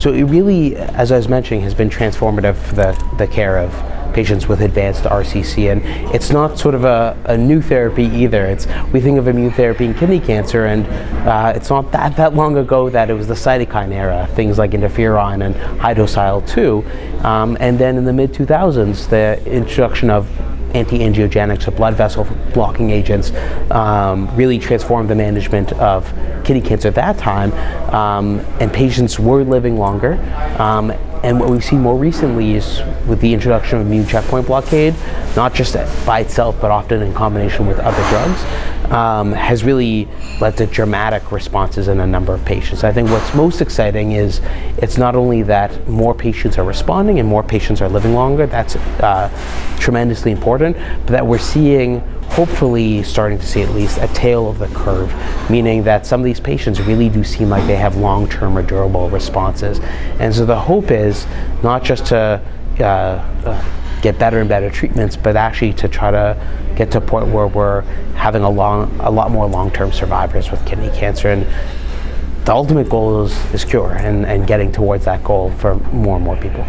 So it really, as I was mentioning, has been transformative for the, the care of patients with advanced RCC. And it's not sort of a, a new therapy either. It's we think of immune therapy in kidney cancer, and uh, it's not that, that long ago that it was the cytokine era, things like interferon and dose IL-2. Um, and then in the mid 2000s, the introduction of anti-angiogenics or blood vessel blocking agents um, really transformed the management of kidney cancer at that time, um, and patients were living longer. Um, and what we've seen more recently is with the introduction of immune checkpoint blockade, not just by itself, but often in combination with other drugs, um, has really led to dramatic responses in a number of patients. I think what's most exciting is it's not only that more patients are responding and more patients are living longer, that's uh, tremendously important, but that we're seeing hopefully starting to see at least a tail of the curve, meaning that some of these patients really do seem like they have long-term or durable responses. And so the hope is not just to uh, uh, get better and better treatments, but actually to try to get to a point where we're having a long, a lot more long-term survivors with kidney cancer. And the ultimate goal is, is cure and, and getting towards that goal for more and more people.